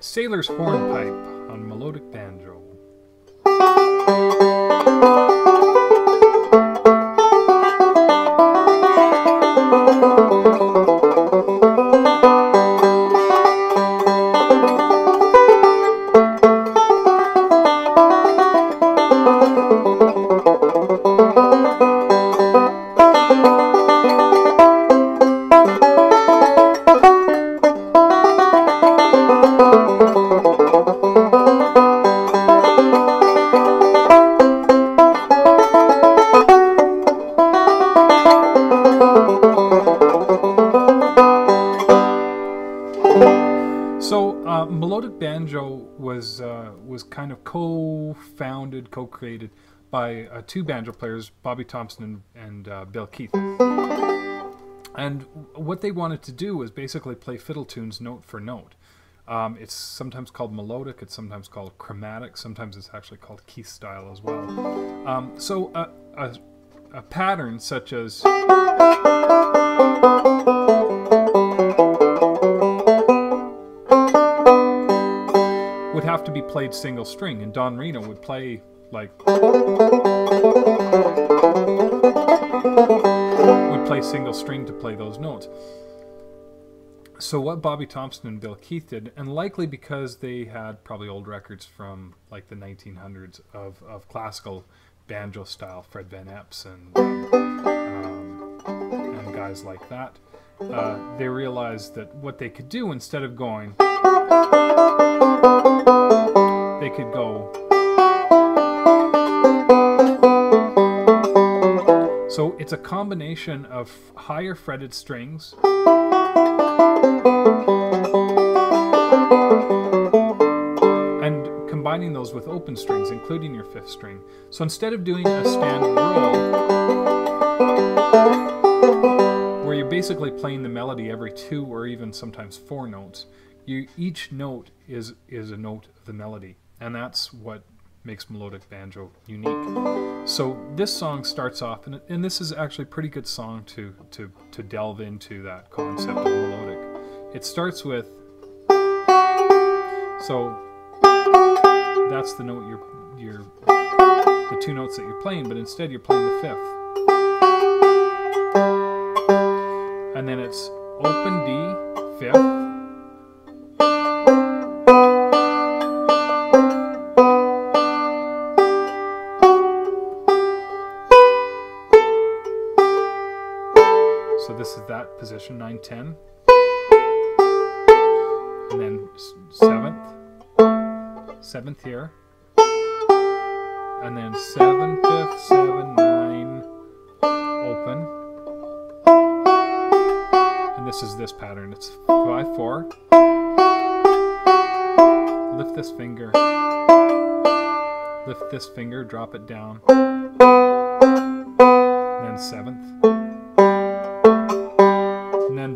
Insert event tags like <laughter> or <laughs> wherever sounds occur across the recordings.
Sailor's Hornpipe on melodic banjo. Melodic banjo was uh, was kind of co-founded, co-created by uh, two banjo players, Bobby Thompson and, uh, Bill Keith. And what they wanted to do was basically play fiddle tunes note for note. Um, it's sometimes called melodic, it's sometimes called chromatic, sometimes it's actually called Keith style as well. Um, so, a, a, a pattern such as. Played single string, and Don Reno would play like would play single string to play those notes. So what Bobby Thompson and Bill Keith did, and likely because they had probably old records from like the 1900s of, of classical banjo style, Fred Van Eps and um, and guys like that, uh, they realized that what they could do instead of going they could go. So it's a combination of higher fretted strings and combining those with open strings, including your fifth string. So instead of doing a standard roll, where you're basically playing the melody every two or even sometimes four notes, you each note is is a note of the melody, and that's what makes melodic banjo unique. So this song starts off, and, and this is actually a pretty good song to to to delve into that concept of melodic. It starts with so that's the note you're you're the two notes that you're playing, but instead you're playing the fifth, and then it's open D fifth. 10. And then 7th, 7th here. And then 7, 5th, 7, 9, open. And this is this pattern. It's 5, 4. Lift this finger. Lift this finger, drop it down. And then 7th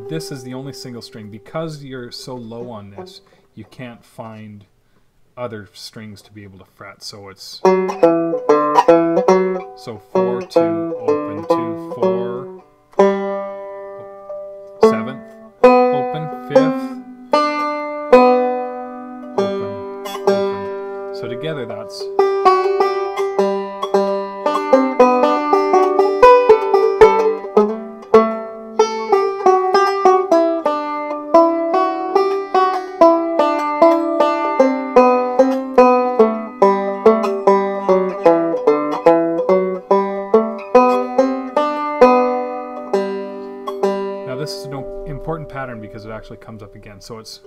this is the only single string. Because you're so low on this, you can't find other strings to be able to fret. So it's so four, two, open, two, this is an important pattern because it actually comes up again. So it's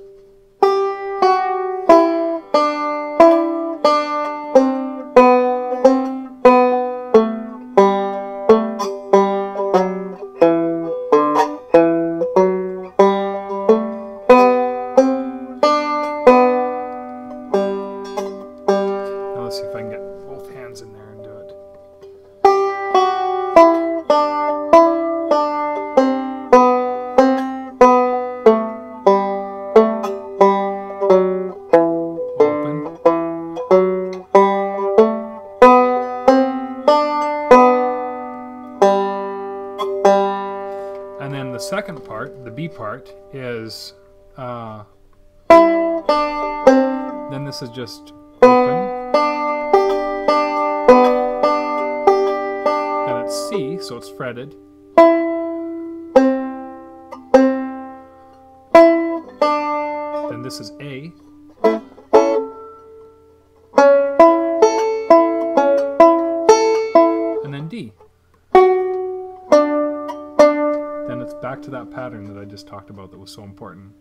Now let's see if I can get both hands in there B part, is uh, Then this is just open. And it's C, so it's fretted. Then this is A. back to that pattern that I just talked about that was so important.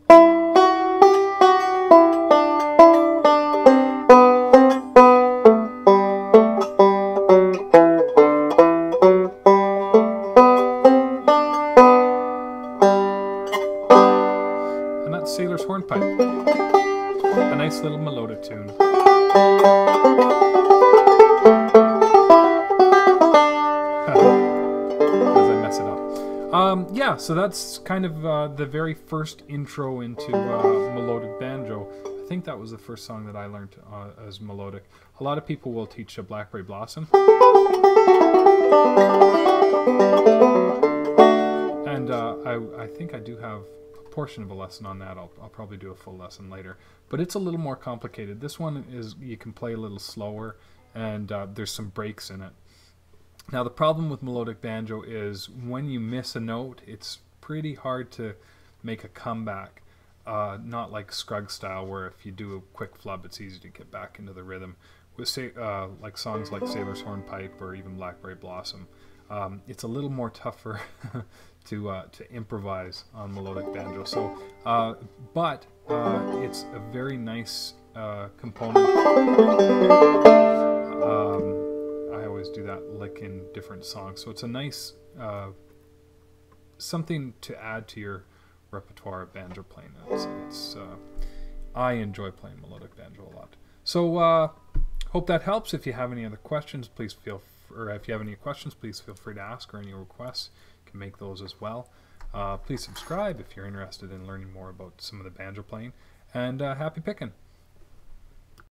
And that's Sailor's Hornpipe. A nice little melodic tune. Um, yeah, so that's kind of uh, the very first intro into uh, melodic banjo. I think that was the first song that I learned uh, as melodic. A lot of people will teach a Blackberry Blossom. And uh, I, I think I do have a portion of a lesson on that. I'll, I'll probably do a full lesson later. But it's a little more complicated. This one is you can play a little slower, and uh, there's some breaks in it. Now the problem with melodic banjo is when you miss a note, it's pretty hard to make a comeback. Uh, not like Scruggs style, where if you do a quick flub, it's easy to get back into the rhythm. With say, uh, like songs like Sailor's Hornpipe or even Blackberry Blossom, um, it's a little more tougher <laughs> to uh, to improvise on melodic banjo. So, uh, but uh, it's a very nice uh, component. Um, do that lick in different songs, so it's a nice uh, something to add to your repertoire of banjo playing. It's, it's uh, I enjoy playing melodic banjo a lot. So uh, hope that helps. If you have any other questions, please feel or if you have any questions, please feel free to ask or any requests. You can make those as well. Uh, please subscribe if you're interested in learning more about some of the banjo playing. And uh, happy picking!